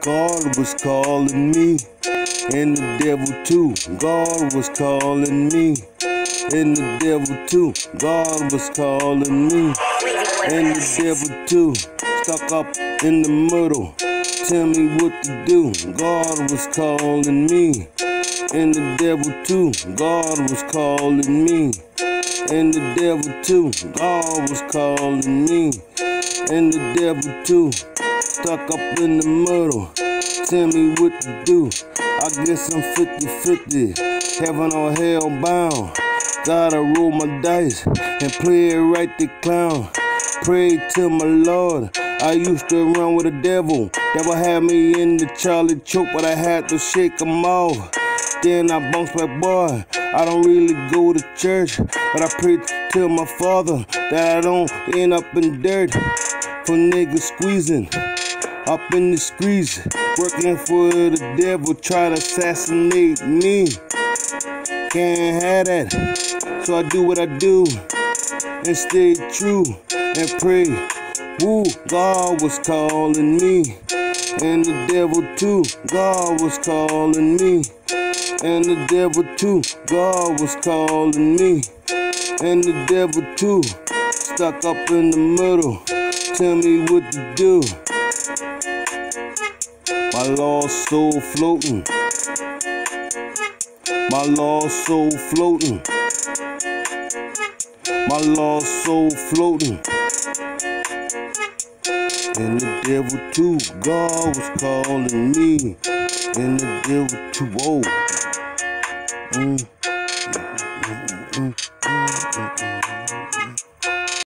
God was calling me, and the devil too. God was calling me, and the devil too. God was calling me, and the devil too. Stuck up in the middle, tell me what to do. God was calling me, and the devil too. God was calling me, and the devil too. God was calling me, and the devil too. Stuck up in the middle, tell me what to do. I guess I'm 50 50, heaven or hell bound. Gotta roll my dice and play it right the clown. Pray to my Lord. I used to run with the devil. Devil had me in the Charlie choke, but I had to shake him off. Then I bounced back, boy. I don't really go to church, but I pray to my father that I don't end up in dirt for niggas squeezing up in the streets, working for the devil, try to assassinate me. Can't have that, so I do what I do and stay true and pray. Woo, God was calling me, and the devil too. God was calling me, and the devil too. God was calling me, and the devil too. Stuck up in the middle, tell me what to do. My lost soul floating. My lost soul floating. My lost soul floating. And the devil too, God was calling me. And the devil too. Mm, mm, mm, mm, mm, mm.